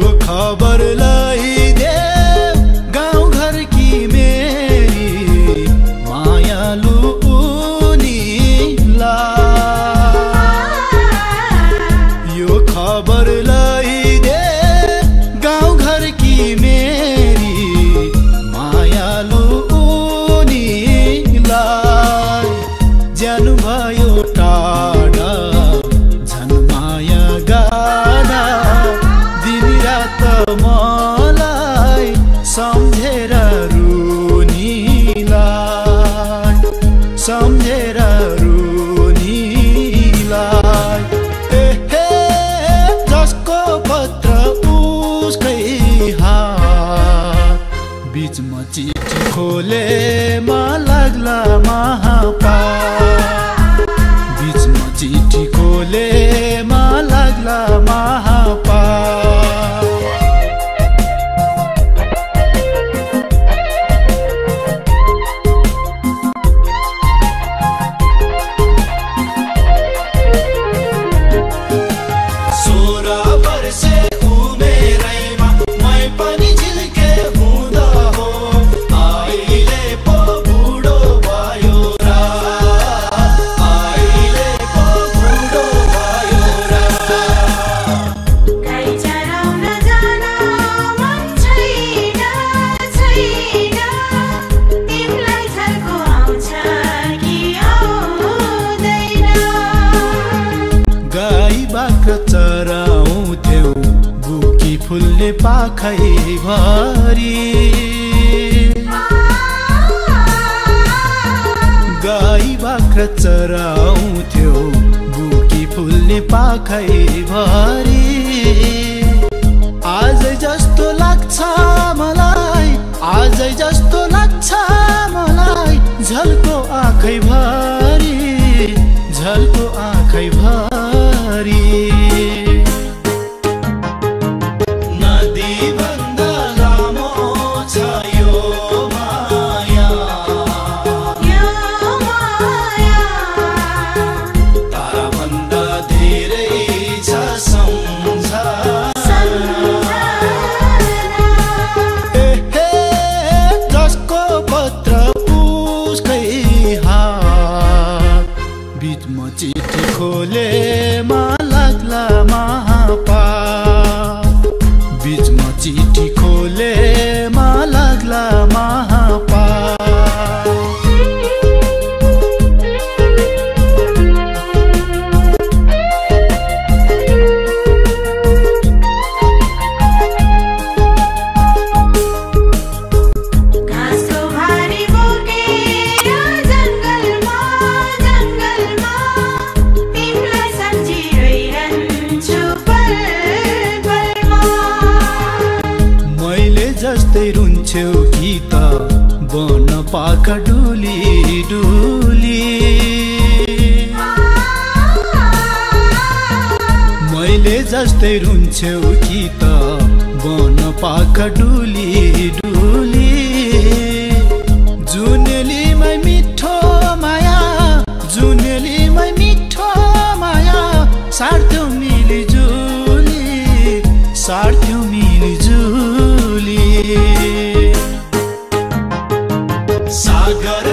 your cover बिचमा चिठी खोलेमा लाग्ला महापा फुल्ने पाखै भरी। गाई बाख्रा चराउँथ्यौ बुकी फुल्ने पाखै भरी। आज जस्तो लाग्छ मलाई आज जस्तो लाग्छ मलाई झल्को आँखै भरी। लाग्ला महापा बिचमा चिठी खोलेमा लाग्ला महापा मैले जस्तै रुन्थ्यौ कि त बन पाखा डुली डुली मैले जस्तै रुन्थ्यौ कि त बन पाखा डुली डुली जुनेलीमै मिठो माया जुनेलीमै मिठो माया सार्थ्यौ मिली जुली सार्थ्यौ ঝুলিয়ে সাগর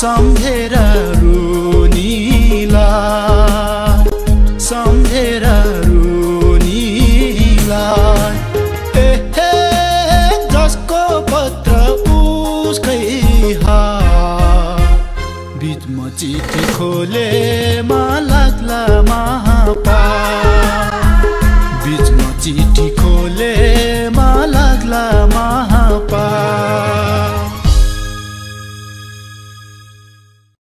someday.